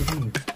Dynamik.